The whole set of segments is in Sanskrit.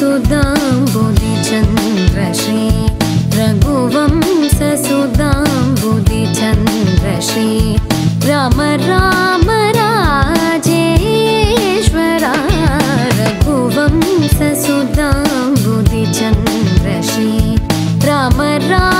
सुदाम्बुदिचन्द्रश्री बुदिचन्द्री रघुवं राम राम राजेश्वरा रघुवं ससुदा राम राम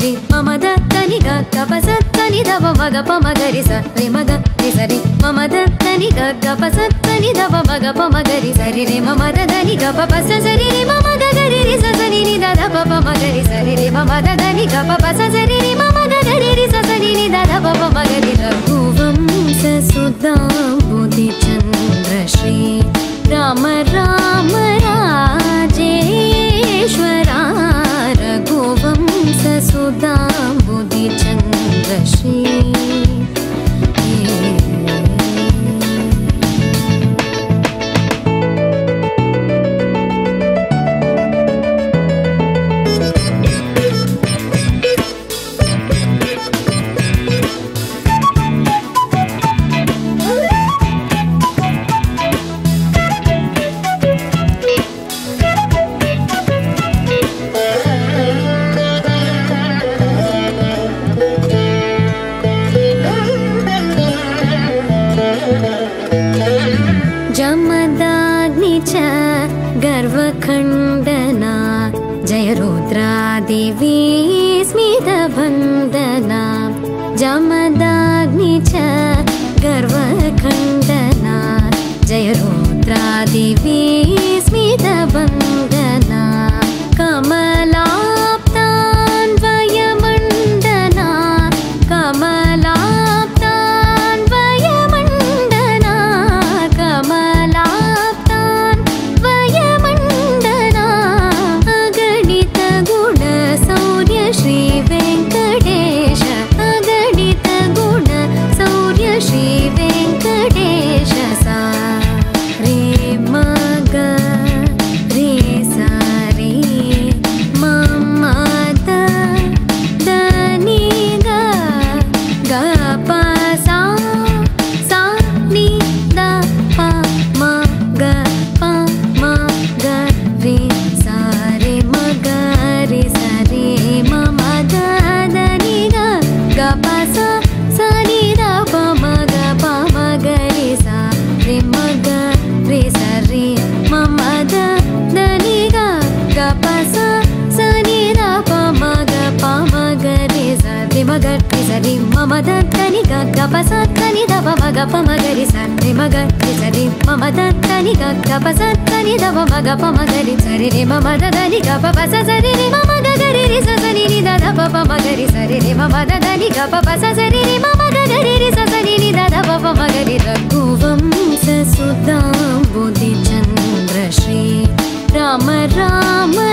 రిసరి మమద తనిగ గపస తని దవ మగ పమగరి స రే మగ రిసరి మమద తనిగ గపస తని దవ మగ పమగరి సరి రే మమద ధని గప పస సరి రే మమ 是 खण्डना जय रुद्रा देवी स्मितभङ्गना जमदाग्नि च गर्वखण्डना जय रुद्रा देवी स्मितभङ्ग दत्तनि गनि धप मग मगरि से मग्री सरि मम मदत् तनि गसी ध गप मगनि सरि नि गप पस सरिनि मम दरेरि सददि ददा पप मगरि सरिनि मम दनि गप पस सरि निरे ससरिनि ददा पगरि लग् सु बुद्धिचन्द्र श्री राम राम